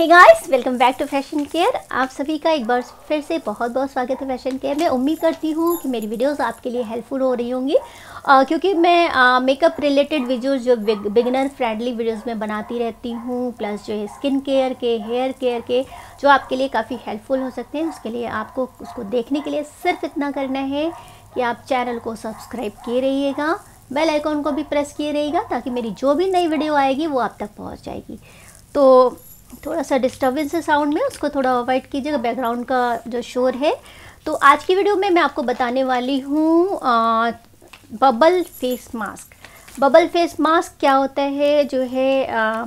Hey guys welcome back to fashion care आप सभी का एक बार फिर से बहुत बहुत स्वागत है फ़ैशन केयर में। उम्मीद करती हूँ कि मेरी वीडियोस आपके लिए हेल्पफुल हो रही होंगी। uh, क्योंकि मैं मेकअप रिलेटेड वीडियोस जो बिगिनर फ्रेंडली वीडियोस में बनाती रहती हूँ प्लस जो है स्किन केयर के हेयर केयर के जो आपके लिए काफ़ी हेल्पफुल हो सकते हैं। उसके लिए आपको उसको देखने के लिए सिर्फ़ इतना करना है कि आप चैनल को सब्सक्राइब किए रहिएगा बेल आइकॉन को भी प्रेस किए रहिएगा ताकि मेरी जो भी नई वीडियो आएगी वो आप तक पहुँच जाएगी। तो थोड़ा सा डिस्टर्बेंस है साउंड में उसको थोड़ा अवॉइड कीजिएगा बैकग्राउंड का जो शोर है। तो आज की वीडियो में मैं आपको बताने वाली हूँ bubble face mask bubble face mask क्या होता है जो है आ,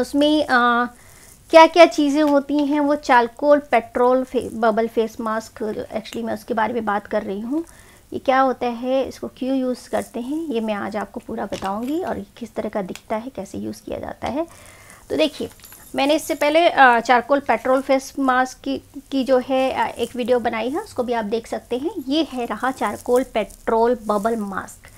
उसमें आ, क्या क्या चीज़ें होती हैं वो चालकोल पेट्रोल फे, बबल फेस मास्क एक्चुअली मैं उसके बारे में बात कर रही हूँ। ये क्या होता है इसको क्यों यूज़ करते हैं ये मैं आज आपको पूरा बताऊँगी और किस तरह का दिखता है कैसे यूज़ किया जाता है। तो देखिए, मैंने इससे पहले चारकोल पेट्रोल फेस मास्क की की जो है एक वीडियो बनाई है, उसको भी आप देख सकते हैं। ये है रहा charcoal petrol bubble mask.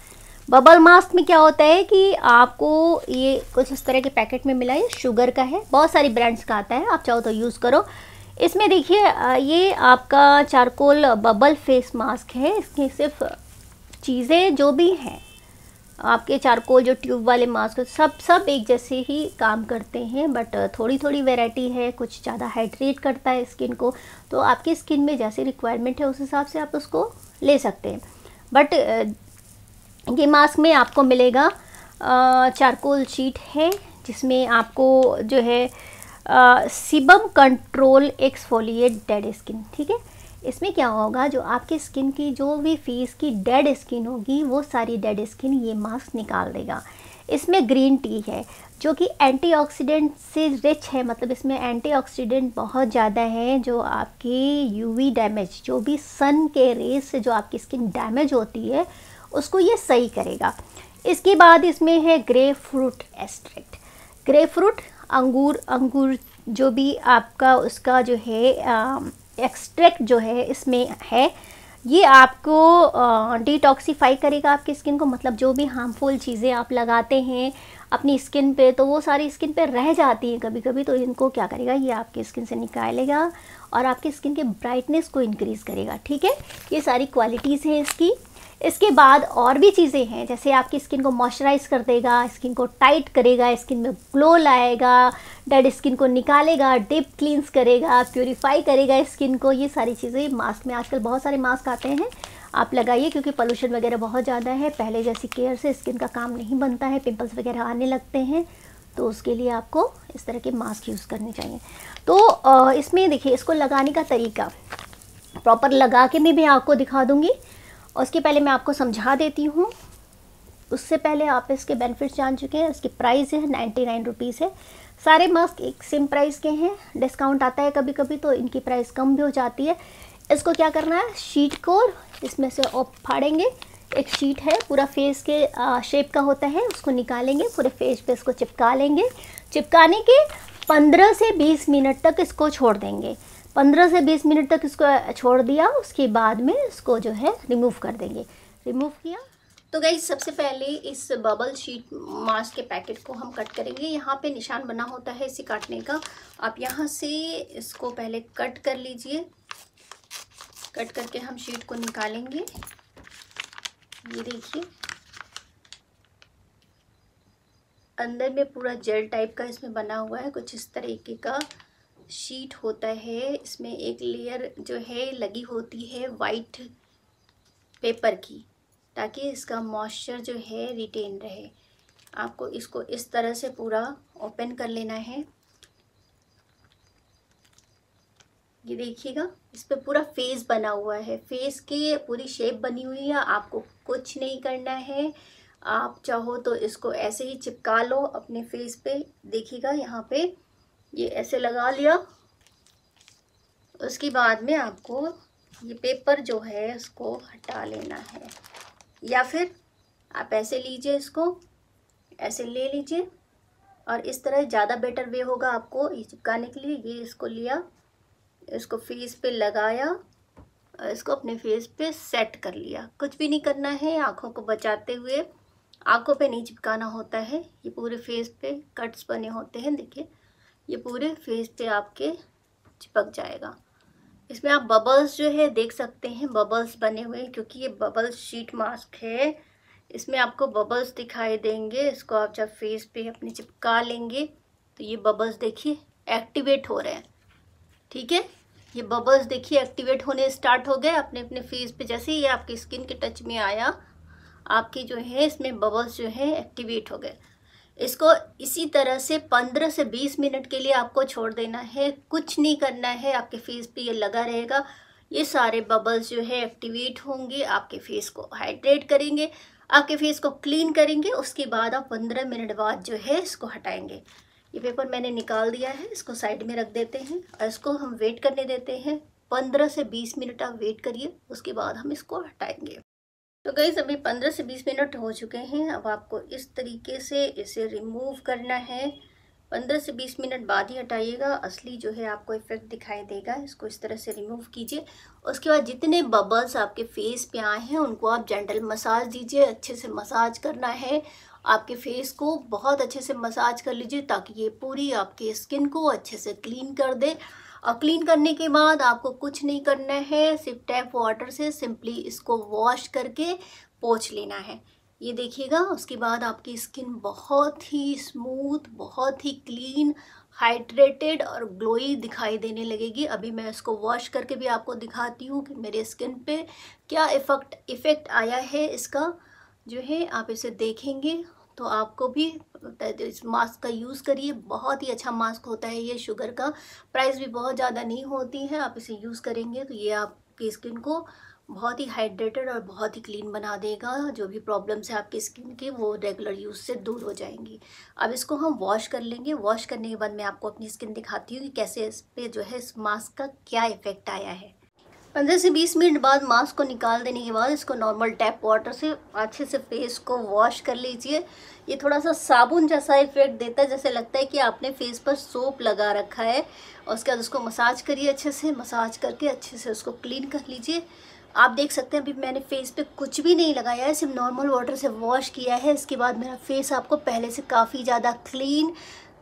Bubble mask में क्या होता है कि आपको ये कुछ इस तरह के पैकेट में मिला है शुगर का है, बहुत सारी ब्रांड्स का आता है, आप चाहो तो यूज़ करो। इसमें देखिए ये आपका चारकोल बबल फेस मास्क है इसकी सिर्फ़ चीज़ें जो भी हैं आपके चारकोल जो ट्यूब वाले मास्क सब सब एक जैसे ही काम करते हैं बट थोड़ी थोड़ी वैरायटी है, कुछ ज़्यादा हाइड्रेट करता है स्किन को तो आपकी स्किन में जैसी रिक्वायरमेंट है, उस हिसाब से आप उसको ले सकते हैं। बट ये मास्क में आपको मिलेगा चारकोल शीट है, जिसमें आपको जो है sebum control exfoliate dead skin ठीक है? इसमें क्या होगा, जो आपके स्किन की, जो भी फेस की डेड स्किन होगी, वो सारी डेड स्किन ये मास्क निकाल देगा। इसमें ग्रीन टी है, जो कि एंटीऑक्सीडेंट से रिच है मतलब इसमें एंटीऑक्सीडेंट बहुत ज़्यादा हैं, जो आपकी यूवी डैमेज जो भी सन के रेस से जो आपकी स्किन डैमेज होती है, उसको ये सही करेगा। इसके बाद इसमें है grapefruit extract grapefruit अंगूर अंगूर जो भी आपका, उसका जो है एक्सट्रैक्ट जो है, इसमें है, ये आपको डिटॉक्सीफाई करेगा आपकी स्किन को। मतलब जो भी हार्मफुल चीज़ें आप लगाते हैं अपनी स्किन पे तो वो सारी स्किन पे रह जाती हैं कभी कभी तो इनको क्या करेगा? ये आपकी स्किन से निकालेगा और आपकी स्किन के ब्राइटनेस को इंक्रीज़ करेगा, ठीक है? ये सारी क्वालिटीज़ हैं इसकी। इसके बाद और भी चीज़ें हैं, जैसे आपकी स्किन को मॉइस्चराइज कर देगा, स्किन को टाइट करेगा, स्किन में ग्लो लाएगा, डेड स्किन को निकालेगा, डिप क्लींस करेगा, प्योरीफाई करेगा स्किन को, ये सारी चीज़ें मास्क में, आजकल बहुत सारे मास्क आते हैं। आप लगाइए क्योंकि पोल्यूशन वगैरह बहुत ज़्यादा है, पहले जैसी केयर से स्किन का काम नहीं बनता है, पिंपल्स वगैरह आने लगते हैं तो उसके लिए आपको इस तरह के मास्क यूज़ करने चाहिए। तो इसमें देखिए, इसको लगाने का तरीका, प्रॉपर लगा के मैं भी आपको दिखा दूँगी। और उसके पहले मैं आपको समझा देती हूँ। उससे पहले आप इसके बेनिफिट्स जान चुके हैं। इसकी प्राइस है नाइन्टी नाइन रुपीज़ है। सारे मास्क एक सेम प्राइस के हैं। डिस्काउंट आता है कभी कभी तो इनकी प्राइस कम भी हो जाती है। इसको क्या करना है? शीट को इसमें से आप फाड़ेंगे। एक शीट है, पूरा फेस के शेप का होता है। उसको निकालेंगे, पूरे फेस पे इसको चिपका लेंगे। चिपकाने के 15 से 20 मिनट तक इसको छोड़ देंगे। पंद्रह से बीस मिनट तक इसको छोड़ दिया, उसके बाद में इसको जो है रिमूव कर देंगे। रिमूव किया? तो गई सबसे पहले इस बबल शीट मास्क के पैकेट को हम कट करेंगे। यहाँ पे निशान बना होता है इसे काटने का। आप यहाँ से इसको पहले कट कर लीजिए। कट करके हम शीट को निकालेंगे। ये देखिए। अंदर में पूरा जेल टाइप का इसमें बना हुआ है, कुछ इस तरीके का। शीट होता है, इसमें एक लेयर जो है, लगी होती है वाइट पेपर की, ताकि इसका मॉइस्चर जो है रिटेन रहे। आपको इसको इस तरह से पूरा ओपन कर लेना है। ये देखिएगा, इस पर पूरा फेस बना हुआ है। फेस की पूरी शेप बनी हुई है, आपको कुछ नहीं करना है। आप चाहो तो इसको ऐसे ही चिपका लो अपने फेस पे। देखिएगा, यहाँ पे ये ऐसे लगा लिया। उसके बाद में आपको ये पेपर जो है उसको हटा लेना है। या फिर आप ऐसे लीजिए इसको, ऐसे ले लीजिए। और इस तरह ज़्यादा बेटर वे होगा आपको ये चिपकाने के लिए। ये इसको लिया, इसको फेस पे लगाया और इसको अपने फेस पे सेट कर लिया। कुछ भी नहीं करना है, आँखों को बचाते हुए। आँखों पे नहीं चिपकाना होता है, ये पूरे फेस पे कट्स बने होते हैं, देखिए। ये पूरे फेस पे आपके चिपक जाएगा। इसमें आप बबल्स जो है देख सकते हैं बबल्स बने हुए हैं, क्योंकि ये बबल शीट मास्क है। इसमें आपको बबल्स दिखाई देंगे, इसको आप जब फेस पे अपने चिपका लेंगे तो ये बबल्स देखिए एक्टिवेट हो रहे हैं। ठीक है? ये बबल्स देखिए एक्टिवेट होने स्टार्ट हो गए, अपने अपने फेस पे जैसे ही आपकी स्किन के टच में आया, आपकी जो है इसमें बबल्स जो है एक्टिवेट हो गए। इसको इसी तरह से 15 से 20 मिनट के लिए आपको छोड़ देना है। कुछ नहीं करना है, आपके फेस पे ये लगा रहेगा। ये सारे बबल्स जो है एक्टिवेट होंगे, आपके फेस को हाइड्रेट करेंगे, आपके फेस को क्लीन करेंगे, उसके बाद आप 15 मिनट बाद जो है इसको हटाएँगे। ये पेपर मैंने निकाल दिया है, इसको साइड में रख देते हैं और इसको हम वेट करने देते हैं। पंद्रह से बीस मिनट आप वेट करिए, उसके बाद हम इसको हटाएँगे। तो गई अभी पंद्रह से बीस मिनट हो चुके हैं। अब आपको इस तरीके से इसे रिमूव करना है। पंद्रह से बीस मिनट बाद ही हटाइएगा। असली जो है आपको इफ़ेक्ट दिखाई देगा। इसको इस तरह से रिमूव कीजिए। उसके बाद जितने बबल्स आपके फेस पे आए हैं, उनको आप जेंटल मसाज दीजिए। अच्छे से मसाज करना है। आपके फेस को बहुत अच्छे से मसाज कर लीजिए ताकि ये पूरी आपकी स्किन को अच्छे से क्लीन कर दे। और क्लीन करने के बाद आपको कुछ नहीं करना है, सिर्फ़ टैप वाटर से सिंपली इसको वॉश करके पोछ लेना है। ये देखिएगा, उसके बाद आपकी स्किन बहुत ही स्मूथ बहुत ही क्लीन हाइड्रेटेड और ग्लोई दिखाई देने लगेगी। अभी मैं इसको वॉश करके भी आपको दिखाती हूँ कि मेरे स्किन पे क्या इफ़ेक्ट इफ़ेक्ट आया है इसका। जो है, आप इसे देखेंगे तो आपको भी इस मास्क का यूज़ करिए, बहुत ही अच्छा मास्क होता है ये शुगर का। प्राइस भी बहुत ज़्यादा नहीं होती है, आप इसे यूज़ करेंगे तो ये आपकी स्किन को बहुत ही हाइड्रेटेड और बहुत ही क्लीन बना देगा, जो भी प्रॉब्लम्स है आपकी स्किन के, वो रेगुलर यूज़ से दूर हो जाएँगी। अब इसको हम वॉश कर लेंगे। वॉश करने के बाद मैं आपको अपनी स्किन दिखाती हूँ कि कैसे इस पर जो है इस मास्क का क्या इफ़ेक्ट आया है। पंद्रह से बीस मिनट बाद मास्क को निकाल देने के बाद इसको नॉर्मल टैप वाटर से अच्छे से फेस को वॉश कर लीजिए। ये थोड़ा सा साबुन जैसा इफ़ेक्ट देता है, जैसे लगता है कि आपने फेस पर सोप लगा रखा है। और उसके बाद उसको मसाज करिए अच्छे से, मसाज करके अच्छे से उसको क्लीन कर लीजिए। आप देख सकते हैं, अभी मैंने फेस पे कुछ भी नहीं लगाया है, सिर्फ़ नॉर्मल वाटर से वॉश किया है। इसके बाद मेरा फेस आपको पहले से काफ़ी ज़्यादा क्लीन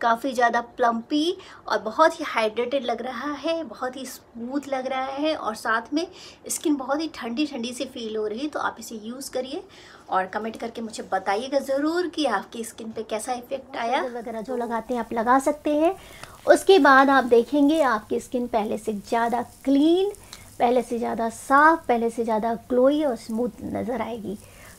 काफ़ी ज़्यादा प्लम्पी और बहुत ही हाइड्रेटेड लग रहा है, बहुत ही स्मूथ लग रहा है और साथ में स्किन बहुत ही ठंडी ठंडी सी फील हो रही है तो आप इसे यूज़ करिए और कमेंट करके मुझे बताइएगा ज़रूर कि आपकी स्किन पे कैसा इफ़ेक्ट आया। वगैरह जो लगाते हैं, आप लगा सकते हैं। उसके बाद आप देखेंगे, आपकी स्किन पहले से ज़्यादा क्लीन पहले से ज़्यादा साफ़, पहले से ज़्यादा ग्लोई और स्मूथ नज़र आएगी।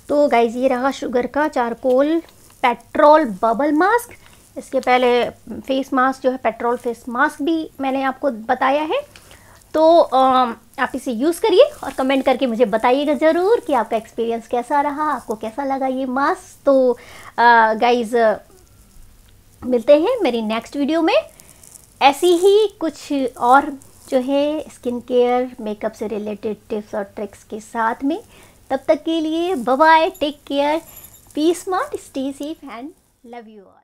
तो गाइज़ ये रहा शुगर का चारकोल पेट्रोल बबल मास्क इसके पहले फेस मास्क जो है पेट्रोल फेस मास्क भी मैंने आपको बताया है। तो आप इसे यूज़ करिए और कमेंट करके मुझे बताइएगा ज़रूर कि आपका एक्सपीरियंस कैसा रहा, आपको कैसा लगा ये मास्क तो गाइज़ मिलते हैं मेरी नेक्स्ट वीडियो में। ऐसी ही कुछ और जो है स्किन केयर मेकअप से रिलेटेड टिप्स और ट्रिक्स के साथ में। तब तक के लिए bye take care be smart stay safe and love you all